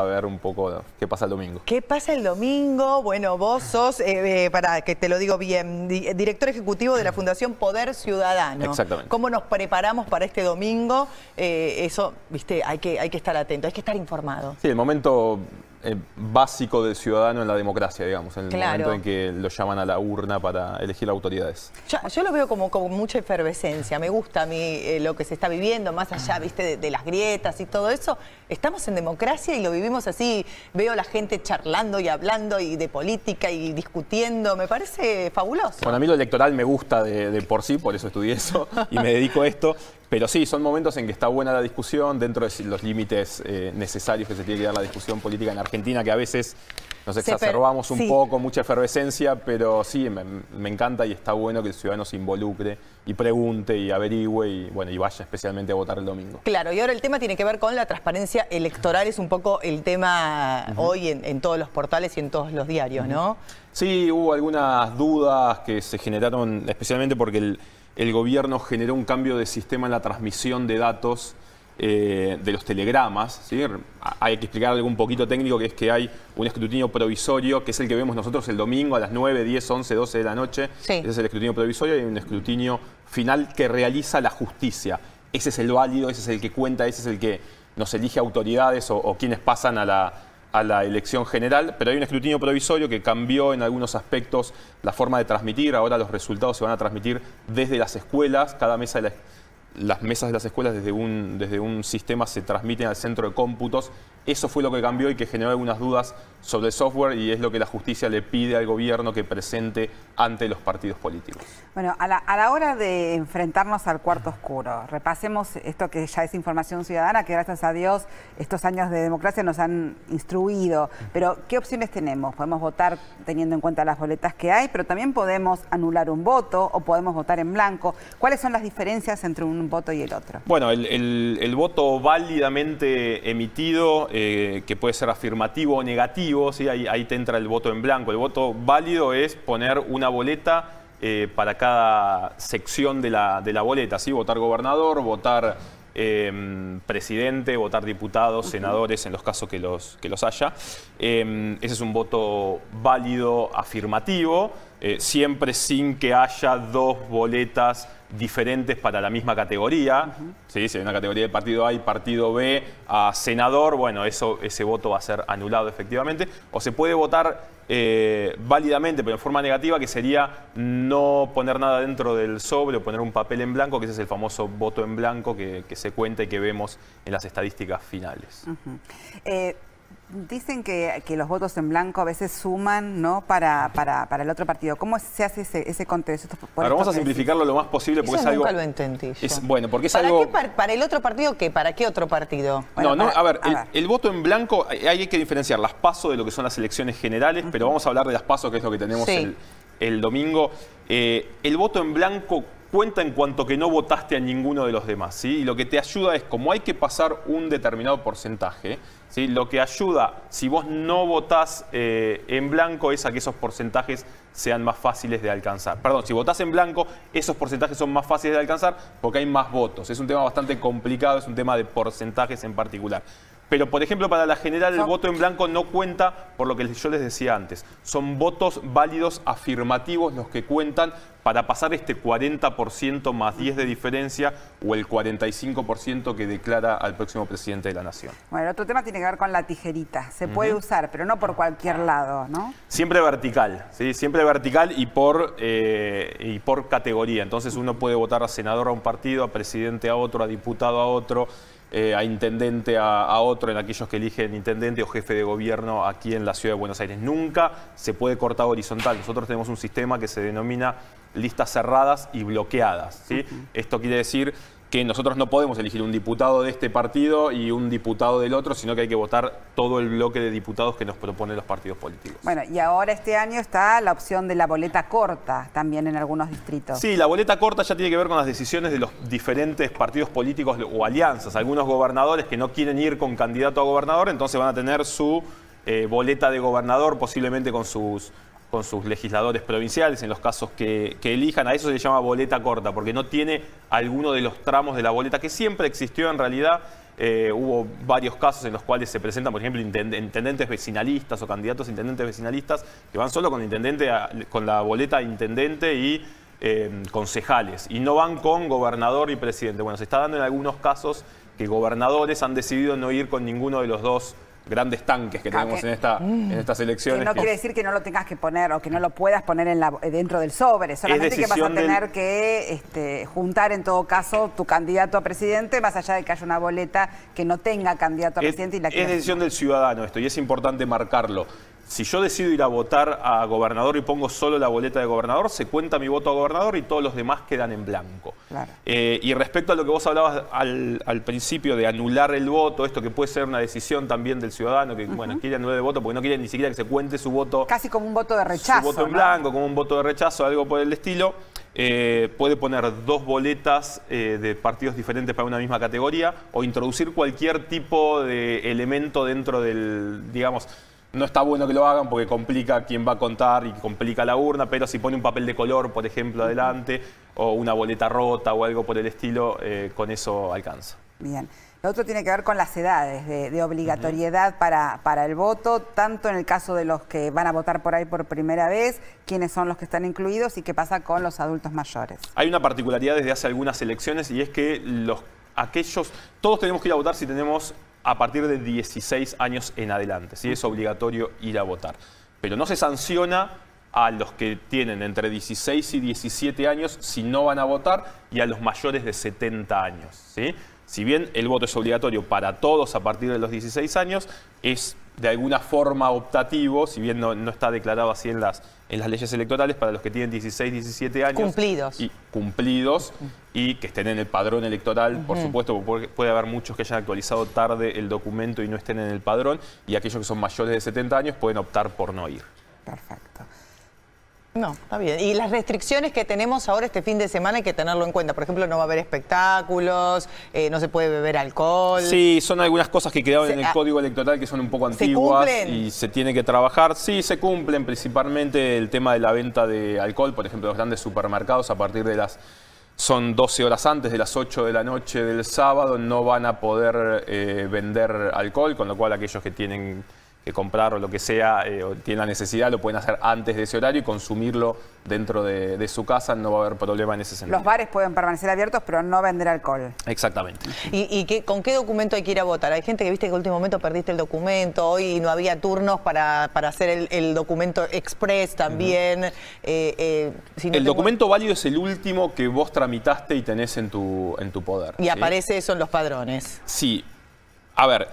a ver un poco qué pasa el domingo. ¿Qué pasa el domingo? Bueno, vos sos, eh, eh, para que te lo digo bien, director ejecutivo de la Fundación Poder Ciudadano. Exactamente. ¿Cómo nos preparamos para este domingo? Eh, eso, viste, hay que, hay que estar atento, hay que estar informado. Sí, el momento eh, básico del ciudadano en la democracia, digamos, en el momento en que lo llaman a la urna para elegir autoridades. Yo, lo veo como, como mucha efervescencia, me gusta a mí eh, lo que se está viviendo, más allá, viste, de, las grietas y todo eso. Estamos en democracia y lo vivimos así, veo la gente charlando y hablando y de política y discutiendo, me parece fabuloso. Bueno, a mí lo electoral me gusta de por sí, por eso estudié eso y me dedico a esto, pero sí, son momentos en que está buena la discusión dentro de los límites eh, necesarios que se tiene que dar la discusión política en Argentina, que a veces nos exacerbamos un poco, mucha efervescencia, pero sí, me, encanta y está bueno que el ciudadano se involucre y pregunte y averigüe y, bueno, y vaya especialmente a votar el domingo. Claro, y ahora el tema tiene que ver con la transparencia electoral, es un poco el tema hoy en, todos los portales y en todos los diarios, ¿no? Sí, hubo algunas dudas que se generaron especialmente porque el el gobierno generó un cambio de sistema en la transmisión de datos eh, de los telegramas. Hay que explicar algo un poquito técnico, que es que hay un escrutinio provisorio, que es el que vemos nosotros el domingo a las 9, 10, 11, 12 de la noche. Ese es el escrutinio provisorio y hay un escrutinio final que realiza la justicia. Ese es el válido, ese es el que cuenta, ese es el que nos elige autoridades o quienes pasan a la, a la elección general, pero hay un escrutinio provisorio que cambió en algunos aspectos la forma de transmitir. Ahora los resultados se van a transmitir desde las escuelas. Cada mesa de las mesas de las escuelas desde un, desde un sistema se transmiten al centro de cómputos eso fue lo que cambió y que generó algunas dudas sobre el software y es lo que la justicia le pide al gobierno que presente ante los partidos políticos. Bueno, a la, hora de enfrentarnos al cuarto oscuro, repasemos esto que ya es información ciudadana, que gracias a Dios estos años de democracia nos han instruido, pero ¿qué opciones tenemos? Podemos votar teniendo en cuenta las boletas que hay, pero también podemos anular un voto o podemos votar en blanco. ¿Cuáles son las diferencias entre un voto y el otro? Bueno, el voto válidamente emitido eh, que puede ser afirmativo o negativo, ¿sí? ahí, te entra el voto en blanco. El voto válido es poner una boleta eh, para cada sección de la, de la boleta, ¿sí? votar gobernador, votar em, presidente, votar diputados, senadores, en los casos que los, que los haya. Em, ese es un voto válido afirmativo, eh, siempre sin que haya dos boletas diferentes para la misma categoría. Si hay una categoría de partido A y partido B a senador, bueno, eso, ese voto va a ser anulado efectivamente. O se puede votar eh, válidamente, pero en forma negativa, que sería no poner nada dentro del sobre o poner un papel en blanco, que ese es el famoso voto en blanco que, se cuenta y que vemos en las estadísticas finales. Dicen que, los votos en blanco a veces suman ¿no? para, para, para el otro partido. ¿Cómo se hace ese, ese contexto? Ahora vamos a simplificarlo lo más posible porque es algo... nunca lo entendí bueno, porque es ¿Para algo... Qué, para, el otro partido qué? ¿Para qué otro partido? no, no, a ver, el, voto en blanco, hay que diferenciar las pasos de lo que son las elecciones generales, pero vamos a hablar de las pasos, que es lo que tenemos el, domingo. Eh, el voto en blanco cuenta en cuanto que no votaste a ninguno de los demás. ¿sí? Y lo que te ayuda es, como hay que pasar un determinado porcentaje, ¿sí? lo que ayuda, si vos no votás eh, en blanco, es a que esos porcentajes sean más fáciles de alcanzar. Perdón, si votás en blanco, esos porcentajes son más fáciles de alcanzar porque hay más votos. Es un tema bastante complicado, es un tema de porcentajes en particular. Pero, por ejemplo, para la general el voto en blanco no cuenta por lo que yo les decía antes. Son votos válidos afirmativos los que cuentan para pasar este 40% más 10 de diferencia o el 45% que declara al próximo presidente de la Nación. Bueno, el otro tema tiene que ver con la tijerita. Se puede usar, pero no por cualquier lado, ¿no? Siempre vertical, ¿sí? Siempre vertical y por, eh, y por categoría. Entonces uno puede votar a senador a un partido, a presidente a otro, a diputado a otro. Eh, a intendente a, otro en aquellos que eligen intendente o jefe de gobierno aquí en la ciudad de Buenos Aires. Nunca se puede cortar horizontal. Nosotros tenemos un sistema que se denomina listas cerradas y bloqueadas. ¿sí? Esto quiere decir que nosotros no podemos elegir un diputado de este partido y un diputado del otro, sino que hay que votar todo el bloque de diputados que nos proponen los partidos políticos. Bueno, y ahora este año está la opción de la boleta corta también en algunos distritos. Sí, la boleta corta ya tiene que ver con las decisiones de los diferentes partidos políticos o alianzas. Algunos gobernadores que no quieren ir con candidato a gobernador, entonces van a tener su eh, boleta de gobernador, posiblemente con sus con sus legisladores provinciales, en los casos que, elijan, a eso se le llama boleta corta, porque no tiene alguno de los tramos de la boleta, que siempre existió en realidad, eh, hubo varios casos en los cuales se presentan, por ejemplo, intendentes vecinalistas o candidatos a intendentes vecinalistas que van solo con, intendente con la boleta de intendente y eh, concejales y no van con gobernador y presidente. Bueno, se está dando en algunos casos que gobernadores han decidido no ir con ninguno de los dos grandes tanques que tenemos en, esta, en estas elecciones. Que no quiere decir que no lo tengas que poner o que no lo puedas poner en la, dentro del sobre, solamente que vas a tener que este, juntar en todo caso tu candidato a presidente, más allá de que haya una boleta que no tenga candidato a presidente. Y la es decisión del ciudadano esto y es importante marcarlo si yo decido ir a votar a gobernador y pongo solo la boleta de gobernador, se cuenta mi voto a gobernador y todos los demás quedan en blanco. Eh, y respecto a lo que vos hablabas al, principio de anular el voto, esto que puede ser una decisión también del ciudadano que bueno, quiere anular el voto porque no quiere ni siquiera que se cuente su voto. Casi como un voto de rechazo. Su voto en blanco, como un voto de rechazo, algo por el estilo. Eh, puede poner dos boletas eh, de partidos diferentes para una misma categoría o introducir cualquier tipo de elemento dentro del, digamos, no está bueno que lo hagan porque complica quién va a contar y complica la urna, pero si pone un papel de color, por ejemplo, adelante, o una boleta rota o algo por el estilo, eh, con eso alcanza. Bien. Lo otro tiene que ver con las edades de, obligatoriedad para, para, el voto, tanto en el caso de los que van a votar por ahí por primera vez, quiénes son los que están incluidos y qué pasa con los adultos mayores. Hay una particularidad desde hace algunas elecciones y es que los aquellos, todos tenemos que ir a votar si tenemos a partir de 16 años en adelante. ¿sí? Es obligatorio ir a votar. Pero no se sanciona a los que tienen entre 16 y 17 años si no van a votar y a los mayores de 70 años. ¿sí? Si bien el voto es obligatorio para todos a partir de los 16 años, es de alguna forma optativo, si bien no, está declarado así en las, en las leyes electorales, para los que tienen 16, 17 años. Cumplidos. Y cumplidos y que estén en el padrón electoral, por supuesto, porque puede haber muchos que hayan actualizado tarde el documento y no estén en el padrón, y aquellos que son mayores de 70 años pueden optar por no ir. Perfecto. No, está bien. Y las restricciones que tenemos ahora este fin de semana hay que tenerlo en cuenta. Por ejemplo, no va a haber espectáculos, eh, no se puede beber alcohol. Sí, son algunas cosas que quedaron en el código electoral que son un poco antiguas y se tiene que trabajar. Sí, se cumplen, principalmente el tema de la venta de alcohol, por ejemplo, los grandes supermercados a partir de las son 12 horas antes de las 8 de la noche del sábado, no van a poder eh, vender alcohol, con lo cual aquellos que tienen comprar o lo que sea, eh, o tienen la necesidad, lo pueden hacer antes de ese horario y consumirlo dentro de, su casa, no va a haber problema en ese sentido. Los bares pueden permanecer abiertos, pero no vender alcohol. Exactamente. ¿Y, qué, con qué documento hay que ir a votar? Hay gente que viste que en último momento perdiste el documento, hoy no había turnos para, hacer el, documento express también. Eh, eh, el documento válido es el último que vos tramitaste y tenés en tu, en tu poder. Y aparece eso en los padrones. Sí. A ver,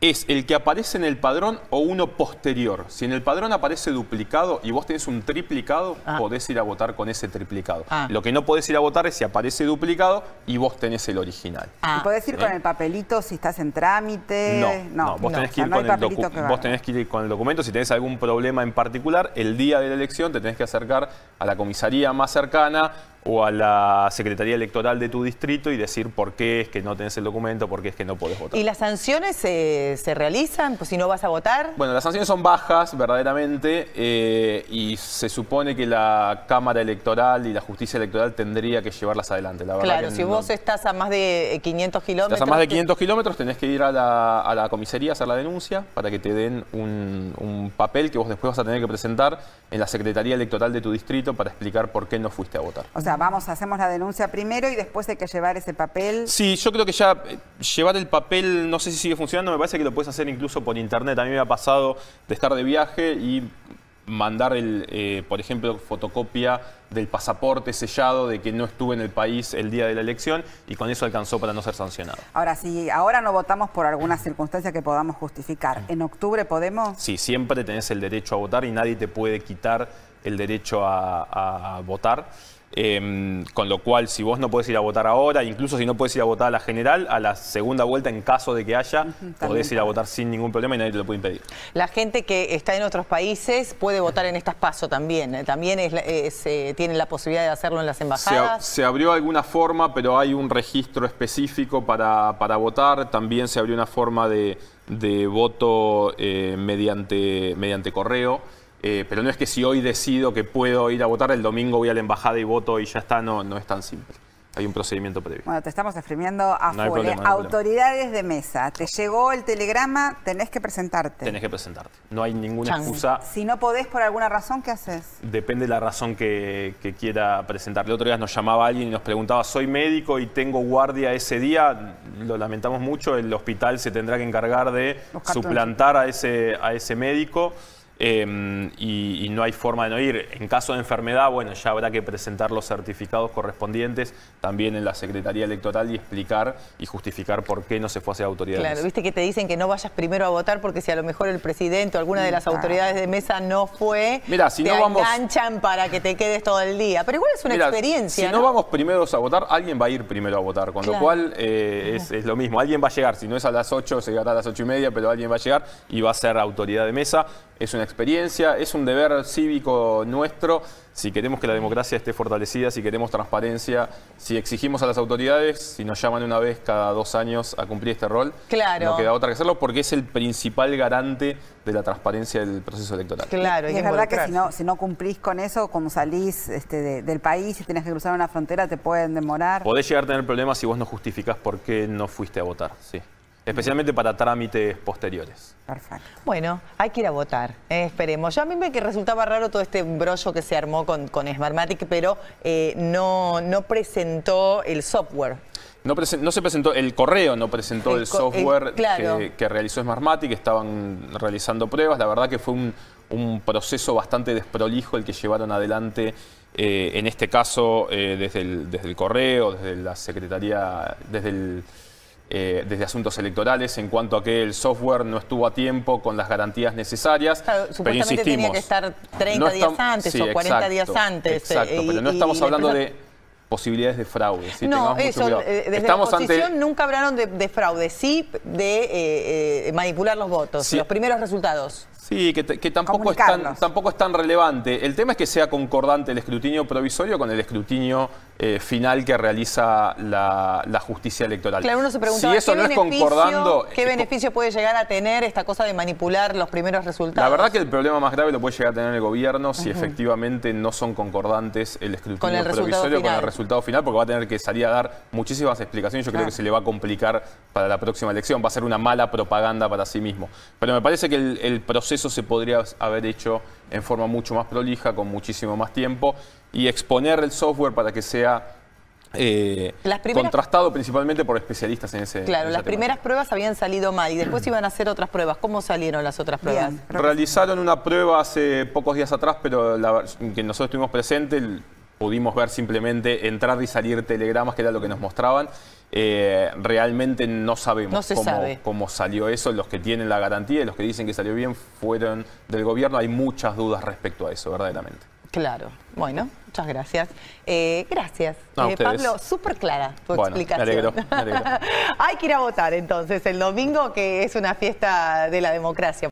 es el que aparece en el padrón o uno posterior. Si en el padrón aparece duplicado y vos tenés un triplicado, ah. podés ir a votar con ese triplicado. Ah. Lo que no podés ir a votar es si aparece duplicado y vos tenés el original. Ah. ¿Y podés ir con ¿Eh? el papelito si estás en trámite? No, no, vos, tenés, que ir con el vos tenés que ir con el documento. Si tenés algún problema en particular, el día de la elección te tenés que acercar a la comisaría más cercana o a la Secretaría Electoral de tu distrito y decir por qué es que no tenés el documento, por qué es que no podés votar. ¿Y las sanciones se realizan pues, si no vas a votar? Bueno, las sanciones son bajas, verdaderamente, eh, y se supone que la Cámara Electoral y la Justicia Electoral tendría que llevarlas adelante. La verdad claro, si vos estás a más de 500 kilómetros... Estás a más de 500 kilómetros, tenés que ir a la, comisaría a hacer la denuncia para que te den un, un papel que vos después vas a tener que presentar en la Secretaría Electoral de tu distrito para explicar por qué no fuiste a votar. O sea, vamos, hacemos la denuncia primero y después hay que llevar ese papel. Sí, yo creo que ya eh, llevar el papel, no sé si sigue funcionando, me parece que lo puedes hacer incluso por internet. A mí me ha pasado de estar de viaje y mandar, el, eh, por ejemplo, fotocopia del pasaporte sellado de que no estuve en el país el día de la elección y con eso alcanzó para no ser sancionado. Ahora, si ahora no votamos por alguna circunstancia que podamos justificar, ¿en octubre podemos? Sí, siempre tenés el derecho a votar y nadie te puede quitar el derecho a votar. Em, con lo cual, si vos no podés ir a votar ahora, incluso si no podés ir a votar a la general, a la segunda vuelta, en caso de que haya, podés ir a votar sin ningún problema y nadie te lo puede impedir. La gente que está en otros países puede votar en estas pasos también. Eh, también es, eh, tiene la posibilidad de hacerlo en las embajadas. Se, abrió alguna forma, pero hay un registro específico para, votar. También se abrió una forma de, voto eh, mediante, mediante correo. Eh, pero no es que si hoy decido que puedo ir a votar, el domingo voy a la embajada y voto y ya está, no, no es tan simple. hay un procedimiento previo. Bueno, te estamos exprimiendo a No full, ¿eh? no hay problema. Autoridades de mesa, te llegó el telegrama, tenés que presentarte. Tenés que presentarte. No hay ninguna excusa. Si no podés por alguna razón, ¿qué haces? Depende de la razón que, que quiera presentar. El otro día nos llamaba alguien y nos preguntaba, soy médico y tengo guardia ese día. Lo lamentamos mucho, el hospital se tendrá que encargar de suplantar a ese, a ese médico. Eh, y, y no hay forma de no ir. En caso de enfermedad, bueno, ya habrá que presentar los certificados correspondientes también en la Secretaría Electoral y explicar y justificar por qué no se fue a hacer autoridades. Claro, viste que te dicen que no vayas primero a votar porque si a lo mejor el presidente o alguna de las autoridades de mesa no fue, Mira, si te no vamos- enganchan para que te quedes todo el día. Pero igual es una Mira, experiencia, Si no, vamos primeros a votar, alguien va a ir primero a votar, con lo cual eh, es, es lo mismo. Alguien va a llegar, si no es a las 8, se llegará a las 8 y media, pero alguien va a llegar y va a ser autoridad de mesa. Es una experiencia, es un deber cívico nuestro. Si queremos que la democracia esté fortalecida, si queremos transparencia, si exigimos a las autoridades, si nos llaman una vez cada dos años a cumplir este rol, Claro. no queda otra que hacerlo porque es el principal garante de la transparencia del proceso electoral. Claro, hay y es verdad que si no, si no cumplís con eso, cuando salís este, de- del país y tenés que cruzar una frontera, te pueden demorar. Podés llegar a tener problemas si vos no justificás por qué no fuiste a votar, sí. Especialmente para trámites posteriores. Perfecto. Bueno, hay que ir a votar, eh, esperemos. Yo a mí me que resultaba raro todo este brollo que se armó con, con Smartmatic, pero eh, no, no presentó el software. No, presen- no se presentó, el correo no presentó El software el- claro. que, que realizó Smartmatic, estaban realizando pruebas. La verdad que fue un, un proceso bastante desprolijo el que llevaron adelante, eh, en este caso, eh, desde, el, desde el correo, desde la Secretaría, desde el. Eh, desde asuntos electorales en cuanto a que el software no estuvo a tiempo con las garantías necesarias. Claro, pero supuestamente tenía insistimos, que estar 30 días estam- antes o 40 días antes, Exacto, eh, pero no estamos y hablando de posibilidades de fraude. ¿sí? no, mucho eso, eh, desde Estamos la ante- oposición nunca hablaron de, de fraude, sí de eh, manipular los votos, Sí. los primeros resultados. Sí, que, que tampoco, es tan, tampoco es tan relevante. El tema es que sea concordante el escrutinio provisorio con el escrutinio eh, final que realiza la, la justicia electoral. Claro, uno se preguntaba, si eso ¿qué, no es beneficio, concordando... ¿qué es beneficio puede llegar a tener esta cosa de manipular los primeros resultados? La verdad que el problema más grave lo puede llegar a tener el gobierno si efectivamente no son concordantes el escrutinio Con el provisorio con el resultado final, porque va a tener que salir a dar muchísimas explicaciones. Yo creo que se le va a complicar para la próxima elección. Va a ser una mala propaganda para sí mismo. Pero me parece que el, el proceso se podría haber hecho en forma mucho más prolija, con muchísimo más tiempo, y exponer el software para que sea eh, Las primeras- contrastado principalmente por especialistas en ese Claro, en las temática. primeras pruebas habían salido mal y después iban a hacer otras pruebas. ¿Cómo salieron las otras pruebas? Bien. Realizaron una prueba hace pocos días atrás, pero la, que nosotros estuvimos presentes, pudimos ver simplemente entrar y salir telegramas, que era lo que nos mostraban. Eh, realmente no sabemos No cómo, sabe. cómo salió eso. Los que tienen la garantía y los que dicen que salió bien fueron del gobierno. Hay muchas dudas respecto a eso, verdaderamente. Claro. Bueno, muchas gracias. Eh, gracias. No, Eh. Pablo, súper clara tu Bueno, me explicación. alegro, me alegro. Hay que ir a votar entonces el domingo, que es una fiesta de la democracia.